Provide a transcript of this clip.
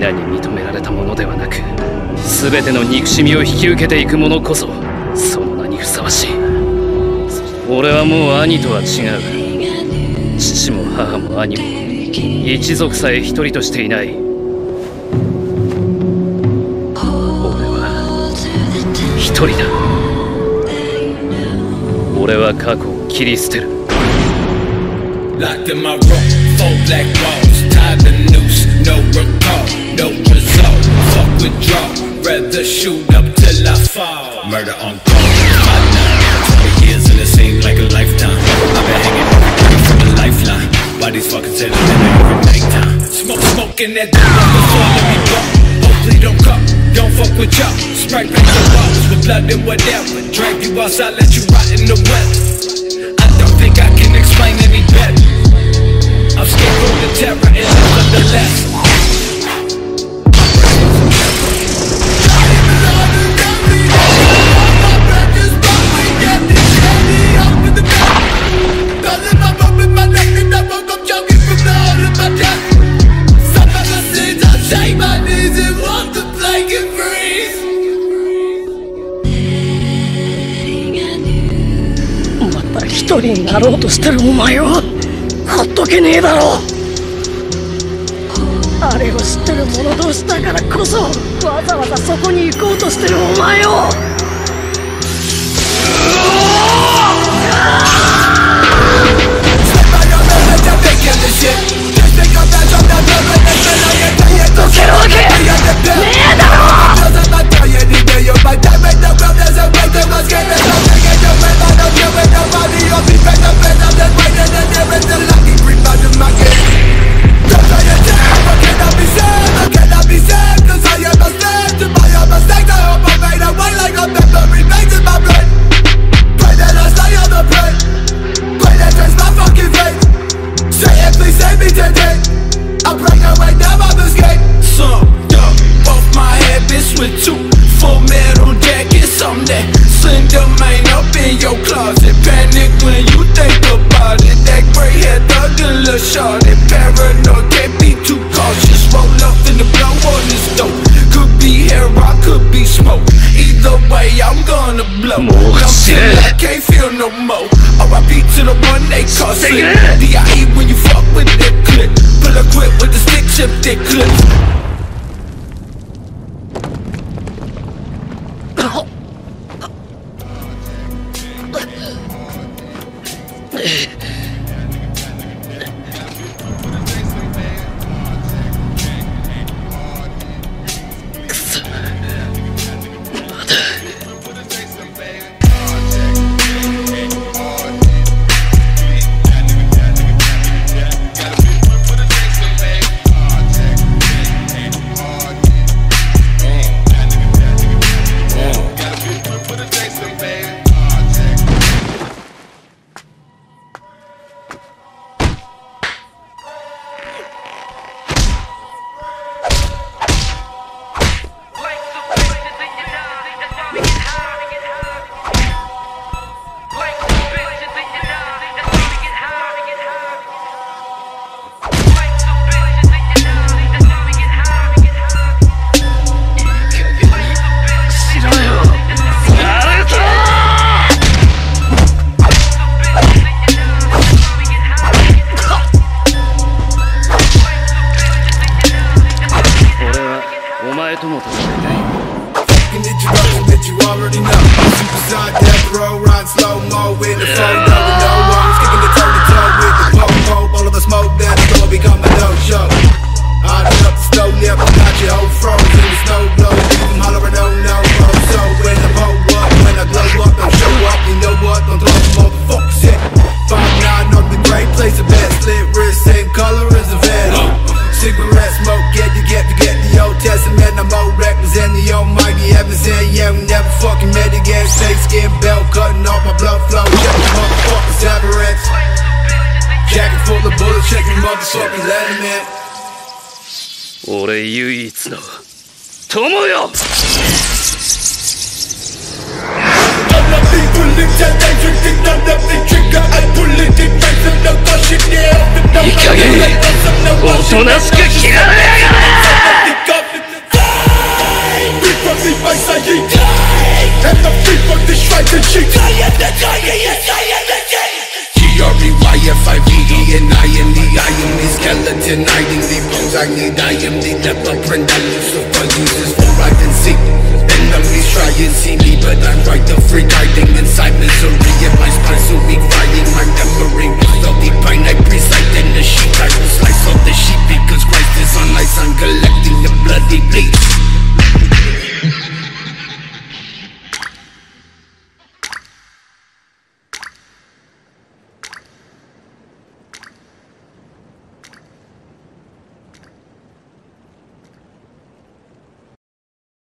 皆に認められたものではなく全ての憎しみを引き受けていく者こそその名にふさわしい。俺はもう兄とは違う。父も母も兄も一族さえ一人としていない。俺は一人だ。俺は過去を切り捨てる。Locked in my room, four black walls, tied the noose, no recall, no result. Fuck withdraw, rather shoot up till I fall. Murder on call, now. 20 years and it seems like a lifetime. I've been hanging from a lifeline. These fucking sailors in every nighttime? Smoke, smoking that dope before let me go. Hopefully don't come, don't fuck with y'all. Sprite paint your bottles with blood and whatever. Drag you outside, let you rot in 人になろうとしてるお前をほっとけねえだろ。あれを知ってる者同士だからこそわざわざそこに行こうとしてるお前を。ど no more. RIP to the one they call slick. DIE when you fuck with that clip. Pull a grip with the stick, chip that clip. Already know. Supersonic death row, riding slow mo with the no with no one's kicking the toe to toe with the poke. All of the smoke that is gonna become a no show. I done up the stove, left, got your whole froze in the snow blow. From hollering, no, no, no. So when I blow up, when I glow up, don't show up, you know what? Don't throw the motherfuckers hit. Five nine up the great place, a bad slit wrist, same color as a van. Cigarette smoke, get to get to get the Old Testament. I'm more reckless than the Almighty heavens and yeah, we never fucking met again. Snake skin belt cutting off my blood flow. Check the motherfuckers, aberrants. Jacket full of bullets, check the motherfucking letterman. 俺唯一の友よ All of sie weiß, sei je And the people, die schreiten she G-R-E-Y-F-I-V-E and I am the I am the skeleton hiding the bones I need I am the devil print I use so far uses for I can see Enemies try and see me but I'm right the free guiding inside misery And my spine so weak fighting my memory was so deep